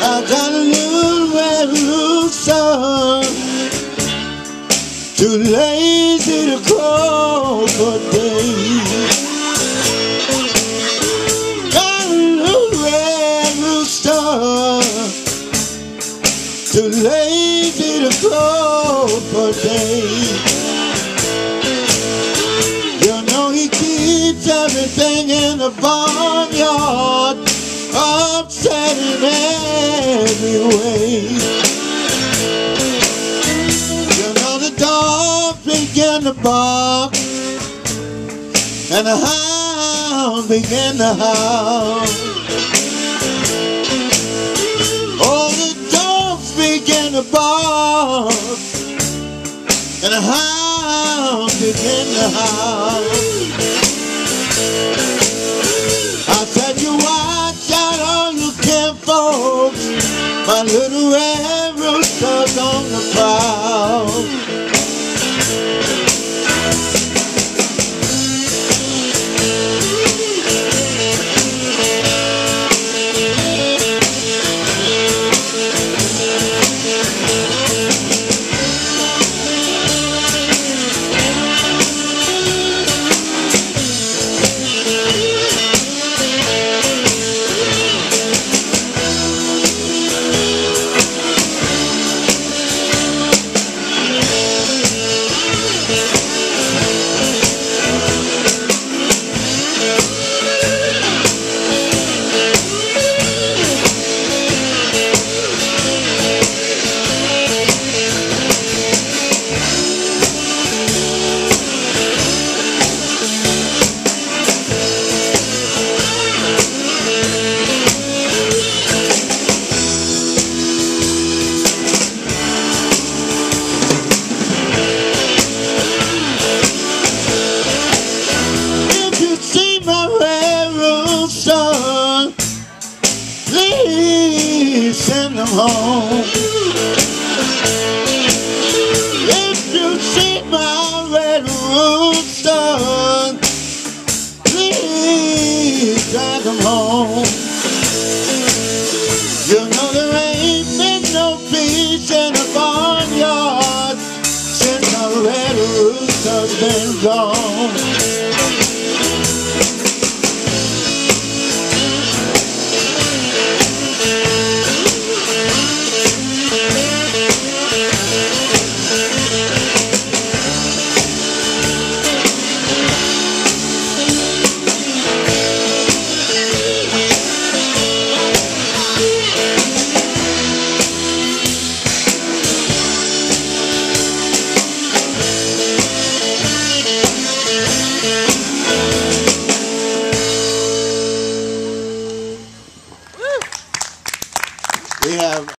I got a little red rooster Too lazy to crow for days Got a little red rooster Too lazy to crow for days You know he keeps everything in the barnyard in every way. You know the dogs begin to bark and the hounds begin to howl. Oh, the dogs begin to bark and the hounds begin to howl. My send them home. If you see my red rooster Please drag them home. You know there ain't been no peace in the barnyard Since my red rooster's been gone Um,